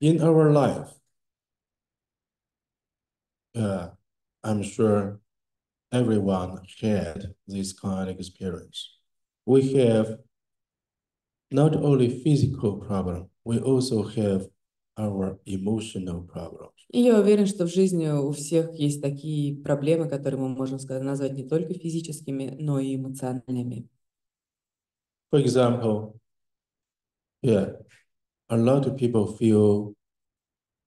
In our life, yeah, I'm sure everyone had this kind of experience. We have not only physical problem, we also have our emotional problems. И я уверен, что в жизни у всех есть такие проблемы, которые мы можем сказать, назвать не только физическими, но и эмоциональными. For example, yeah, a lot of people feel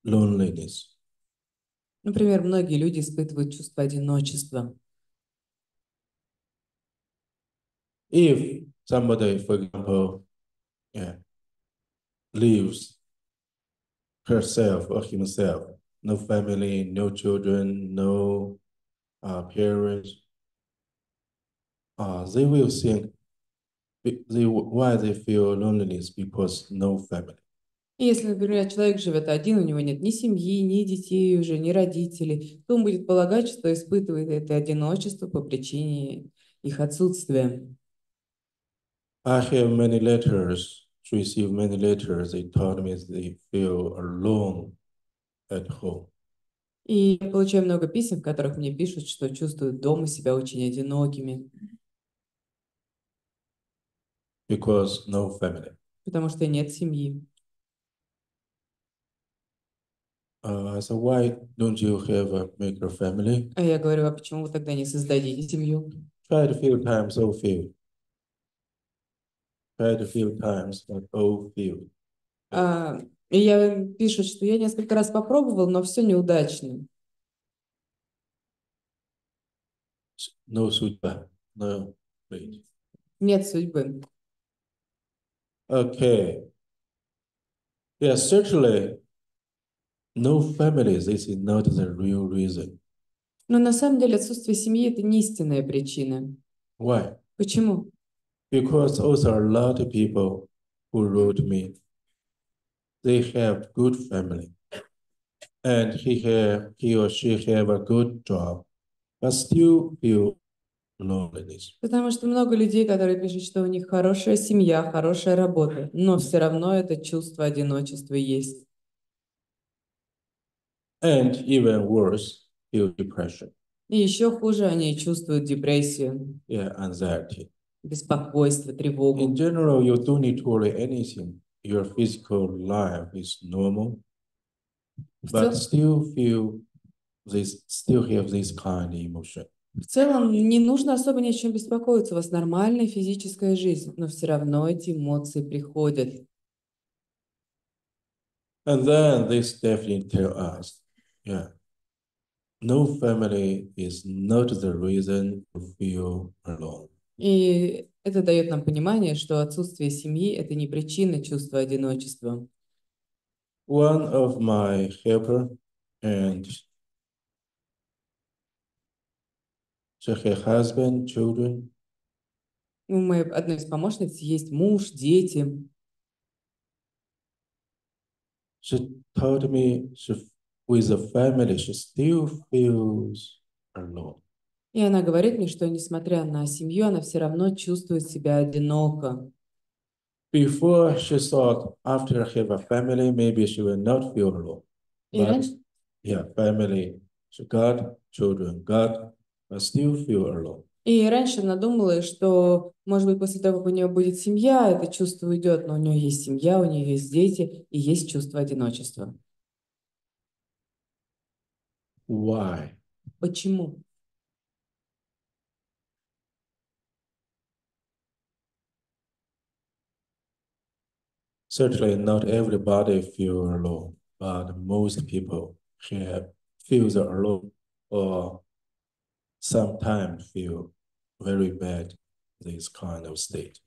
loneliness. Например, многие люди испытывают чувство одиночества. If somebody, for example, yeah, leaves herself or himself, no family, no children, no uh, parents, uh, they will think be- they, why they feel loneliness because no family. И если, например, человек живет один, у него нет ни семьи, ни детей уже, ни родителей, то он будет полагать, что испытывает это одиночество по причине их отсутствия. I have many letters, received many letters. They told me they feel alone at home. И я получаю много писем, в которых мне пишут, что чувствуют дома себя очень одинокими, because no family. потому что нет семьи. Uh, so why don't you have a a family? А я говорю, а почему вы тогда не создадите семью? Try to few times, so few. Try to few times, but oh few. А, и я пишут, что я несколько раз попробовал, но все неудачно. No судьба, no fate. Нет судьбы. Okay. Yeah, certainly no families. This is not the real reason. Но на самом деле отсутствие семьи – это не истинная причина. Why? Почему? Because also a lot of people who wrote me, they have good family, and he have he or she have a good job, but still feel loneliness. Потому что много людей, которые pишут, что у них хорошая семья, хорошая работа, но все равно это чувство одиночества есть. And even worse, feel depression, И еще хуже, они чувствуют депрессию, yeah, anxiety. беспокойство, In тревогу. general, you don't need to worry anything. Your physical life is normal, but still feel this, still have this kind of emotion. В целом не нужно особо ни о чем беспокоиться, у вас нормальная физическая жизнь, но все равно эти эмоции приходят. And then this definitely tell us, yeah, no family is not the reason to feel alone. И это дает нам понимание, что отсутствие семьи – это не причина чувства одиночества. One of my helper and she her husband, children, У моей одной из помощниц есть муж, дети. she told me she with the family she still feels alone. И она говорит мне, что несмотря на семью, она все равно чувствует себя одиноко. Before she thought after have a family, maybe she will not feel alone. И But раньше, yeah, family, she got children, got, but still feel alone. и раньше она думала, что, может быть, после того, как у нее будет семья, это чувство уйдет, но у нее есть семья, у нее есть дети, и есть чувство одиночества. Why? Почему? Certainly not everybody feel alone, but most people have feels alone or sometimes feel very bad this kind of state.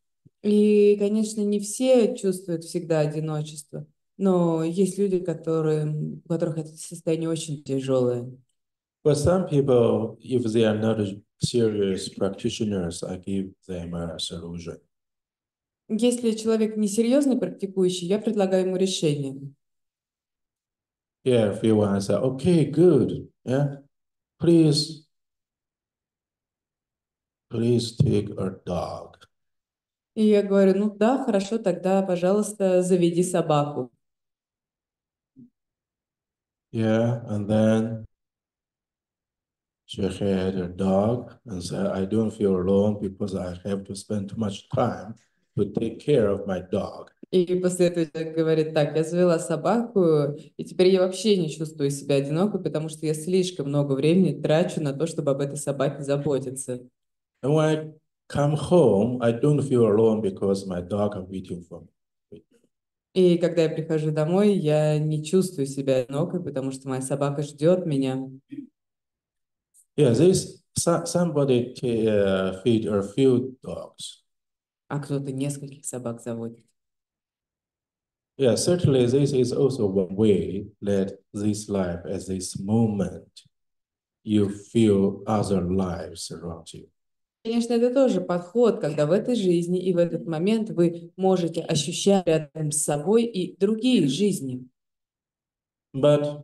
И, конечно, не все чувствуют всегда одиночество, Но есть люди, которые, у которых это состояние очень тяжелое. But some people, if they are not serious practitioners, I give them a solution. Если человек несерьезный практикующий, я предлагаю ему решение. Yeah, if you want to say, okay, good, yeah, please, please take a dog. И я говорю, ну да, хорошо, тогда, пожалуйста, заведи собаку. Yeah, and then she had a dog and said, I don't feel alone because I have to spend too much time to take care of my dog. И после этого говорит, так, я завела собаку, и теперь я вообще не чувствую себя одинокой, потому что я слишком много времени трачу на то, чтобы об этой собаке заботиться. And when I come home, I don't feel alone because my dog are waiting for me. И когда я прихожу домой, я не чувствую себя одинокой, потому что моя собака ждет меня. Yeah, so- somebody uh, feed a few dogs. А кто-то нескольких собак заводит. Yeah, certainly this is also one way that this life, as this moment, you feel other lives around you. Конечно, это тоже подход, когда в этой жизни и в этот момент вы можете ощущать рядом с собой и другие жизни. But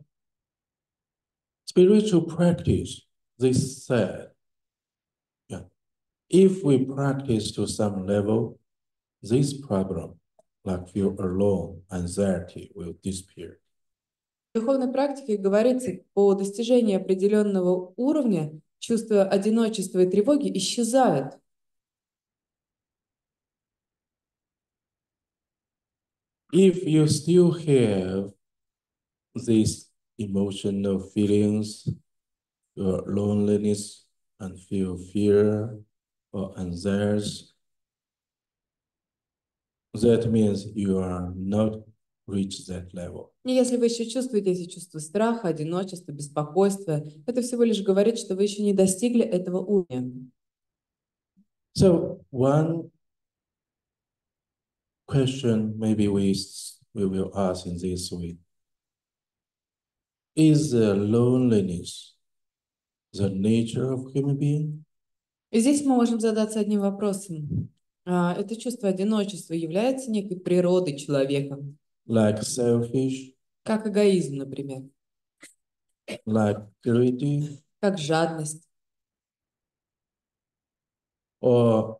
spiritual practice, this said, yeah, if we practice to some level, this problem, like feel alone, anxiety, will disappear. В духовной практике говорится, по достижении определенного уровня чувство одиночества и тревоги исчезают. If you still have these emotional feelings, your loneliness and feel fear or anxiety, that means you are not reached that level. И если вы еще чувствуете эти чувства страха, одиночества, беспокойства, это всего лишь говорит, что вы еще не достигли этого уровня. So one question maybe we, we will ask in this way. Is the loneliness the nature of human being? И здесь мы можем задаться одним вопросом. А, Это чувство одиночества является некой природой человека, Like selfish, как эгоизм, например, like greedy, как жадность. or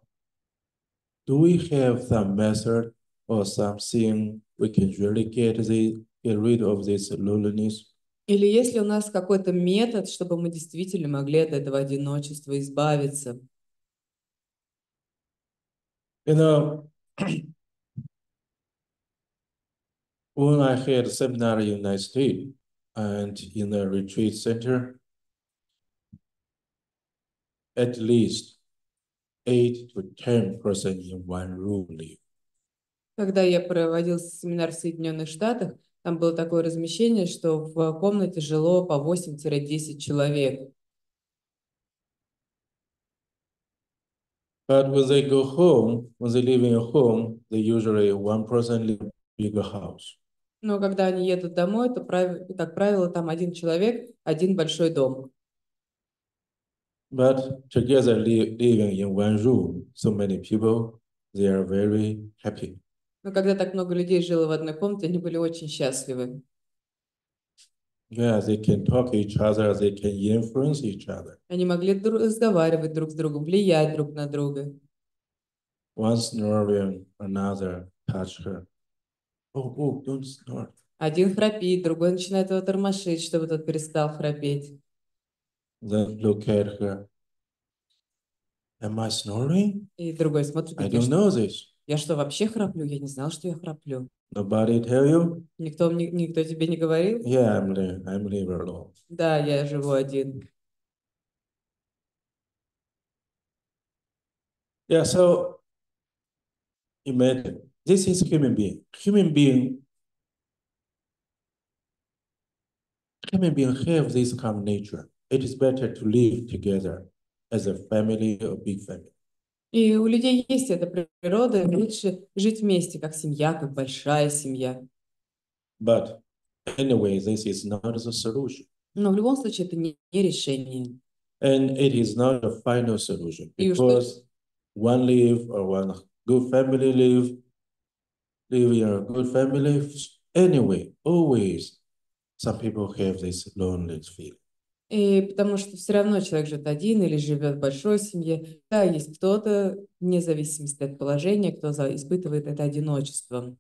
do we have some method or something we can really get the get rid of this loneliness? Или есть ли у нас какой-то метод, чтобы мы действительно могли от этого одиночества избавиться? You know, when I had a seminar in United States and in a retreat center, at least eight to ten person in one room live. Когда я проводил семинар в Соединенных Штатах, там было такое размещение, что в комнате жило по 8-10 человек. But when they go home, when they live in a home, they usually one person live in a bigger house. Но когда они едут домой, то, как правило, там один человек, один большой дом. But together li- living in one room, so many people, they are very happy. Но когда так много людей жило в одной комнате, они были очень счастливы. Yeah, they can talk to each other, they can influence each other. Они могли дру- разговаривать друг с другом, влиять друг на друга. One snoring, another touch her. Oh, oh, don't snore. Один храпит, другой начинает его тормошить, чтобы тот перестал храпеть. Then look at her. Am I snoring? И другой смотрит, I don't know this. я что, вообще храплю? Я не знал, что я храплю. Nobody tell you? Никто, мне- никто тебе не говорил? Yeah, I'm I'm live alone. Да, я живу один. Yeah, so imagine this is human being. Human being human being have this kind of nature. It is better to live together as a family or big family. И у людей есть эта природа, лучше жить вместе, как семья, как большая семья. But anyway, this is not the solution. Но в любом случае это не, не решение. And it is not a final solution И уж то- because one live or one good family live, live in a good family. Anyway, always some people have this loneliness feeling. И потому что все равно человек живет один или живет в большой семье. Да, есть кто-то, вне зависимости от положения, кто испытывает это одиночество.